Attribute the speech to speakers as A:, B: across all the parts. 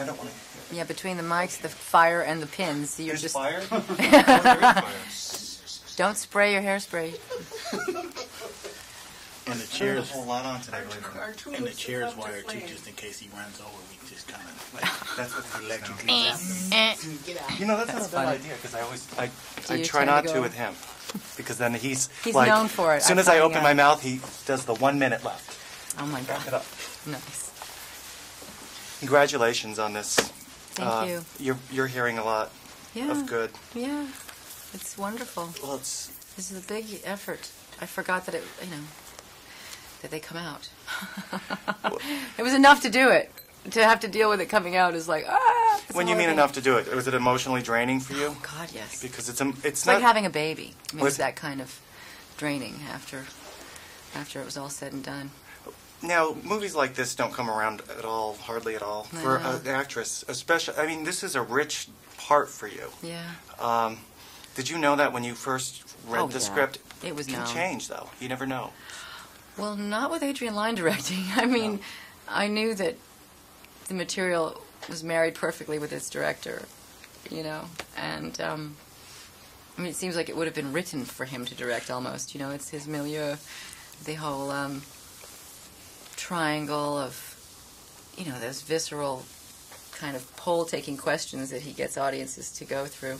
A: I don't want to.
B: Yeah, between the mics, the fire, and the pins, you're
A: There's
B: just
A: fire.
B: don't spray your hairspray.
C: And the
A: There's
C: chairs,
A: a whole lot on today. Believe it or
D: Our
A: not.
C: and the
D: is
C: chairs wired too, just in case he runs over, we just kind of like
A: That's what
C: electrically
A: electrically.
C: zap him.
D: Get out.
A: You know, that's,
B: That's
A: not a bad
B: funny.
A: idea because I always I,
B: Do
A: I
B: you
A: try
B: tend to
A: not
B: go-
A: to with him because then he's
B: He's
A: like,
B: known for it,
A: As soon
B: I
A: as I
B: find,
A: open
B: yeah.
A: my mouth, he does the one minute left.
B: Oh my
A: Wrap it
B: god,
A: up.
B: nice.
A: Congratulations on this.
B: Thank
A: Uh,
B: you.
A: You're you're hearing a lot
B: Yeah,
A: of good.
B: yeah, it's wonderful.
A: Well, it's
B: This is a big effort. I forgot that it, you know, that they come out. it was enough to do it. To have to deal with it coming out is like ah.
A: when you mean
B: horrible.
A: enough to do it. Was it emotionally draining for you?
B: Oh God, yes.
A: Because it's um, it's,
B: It's
A: not
B: like having a baby. I mean,
A: Was-
B: it's that kind of draining after after it was all said and done.
A: Now, movies like this don't come around at all, hardly at all, for an actress. Especially, I mean, this is a rich part for you.
B: Yeah.
A: Um, did you know that when you first read
B: Oh,
A: the
B: yeah.
A: script?
B: It was
A: can change, though. You never know.
B: Well, not with Adrian Lyne directing. I mean,
A: No.
B: I knew that the material was married perfectly with its director, you know, and um, I mean, it seems like it would have been written for him to direct almost. You know, it's his milieu, the whole um, triangle of, you know, those visceral kind of poll-taking questions that he gets audiences to go through.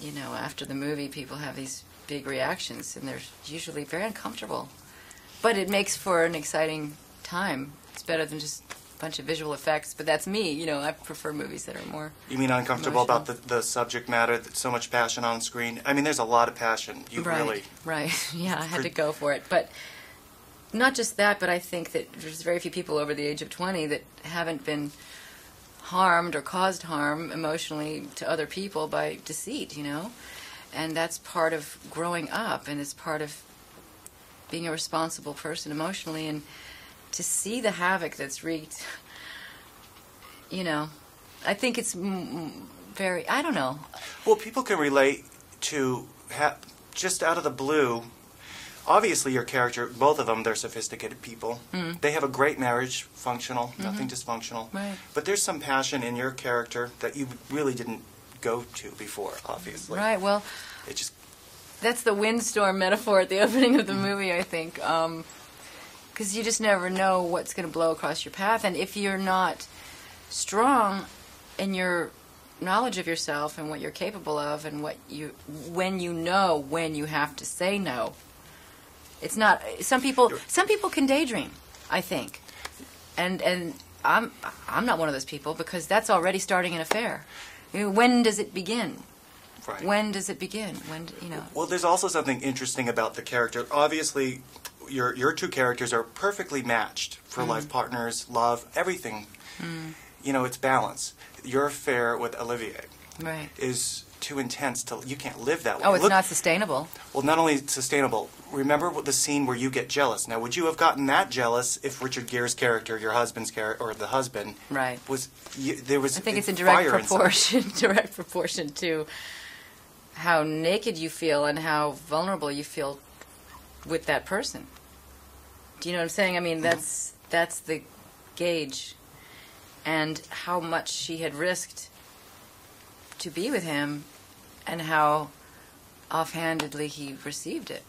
B: You know, after the movie, people have these big reactions, and they're usually very uncomfortable. But it makes for an exciting time. It's better than just a bunch of visual effects. But that's me. You know, I prefer movies that are more.
A: You mean uncomfortable about the, the subject matter, that so much passion on screen? I mean, there's a lot of passion. You
B: right,
A: really.
B: right. Yeah, I had to go for it. But not just that, but I think that there's very few people over the age of 20 that haven't been harmed or caused harm emotionally to other people by deceit, you know? And that's part of growing up, and it's part of being a responsible person emotionally. And to see the havoc that's wreaked, you know, I think it's very, I don't know.
A: Well, people can relate to just out of the blue. Obviously, your character, both of them, they're sophisticated people.
B: Mm.
A: They have a great marriage, functional, nothing dysfunctional.
B: Mm-hmm. Right.
A: But there's some passion in your character that you really didn't go to before, obviously.
B: Right, well,
A: It just
B: That's the windstorm metaphor at the opening of the movie, I think. Because you just never know what's going to blow across your path. And if you're not strong in your knowledge of yourself and what you're capable of and what you when you know when you have to say no it's not some people some people can daydream i think and and i'm i'm not one of those people because that's already starting an affair when does it begin
A: right.
B: when does it begin when you know
A: Well, there's also something interesting about the character. Obviously, your your two characters are perfectly matched for
B: Mm.
A: life partners, love, everything. You know, it's balance. Your affair with Olivier
B: right
A: is too intense to you can't live that way.
B: Oh, it's
A: Look-
B: not sustainable.
A: Well, not only sustainable. Remember the scene where you get jealous. Now, would you have gotten that jealous if Richard Gere's character, your husband's character, or the husband,
B: Right.
A: was you, there was?
B: I think it's in direct proportion, direct proportion to how naked you feel and how vulnerable you feel with that person. Do you know what I'm saying? I mean, mm-hmm. that's that's the gauge, and how much she had risked to be with him, and how offhandedly he received it.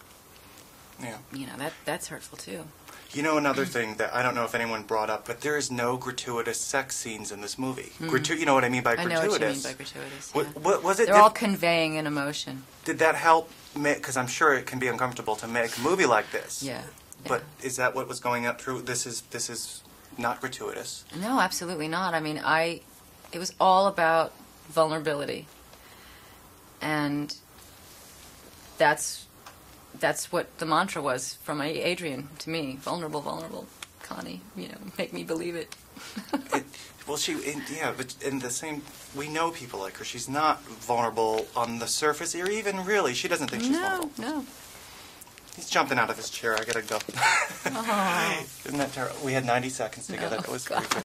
A: Yeah.
B: You know that that's hurtful too.
A: You know another thing that I don't know if anyone brought up, but there is no gratuitous sex scenes in this movie. Hmm. Gratu- you know what I mean by
B: gratuitous? I know what you mean by gratuitous.
A: What,
B: yeah.
A: what was it?
B: They're
A: Did,
B: all conveying an emotion.
A: did that help? Make because I'm sure it can be uncomfortable to make a movie like this.
B: Yeah.
A: But is that what was going up through? This is this is not gratuitous.
B: No, absolutely not. I mean, I it was all about vulnerability. And that's that's what the mantra was from Adrian to me. Vulnerable, vulnerable. Connie, you know, make me believe it.
A: It, well, she, in, yeah, but in the same, we know people like her. She's not vulnerable on the surface, or even really. She doesn't think she's
B: no,
A: vulnerable.
B: no. no.
A: He's jumping out of his chair. I gotta go.
B: Oh.
A: Isn't that terrible? We had 90 seconds together.
B: Oh,
A: that was
B: God.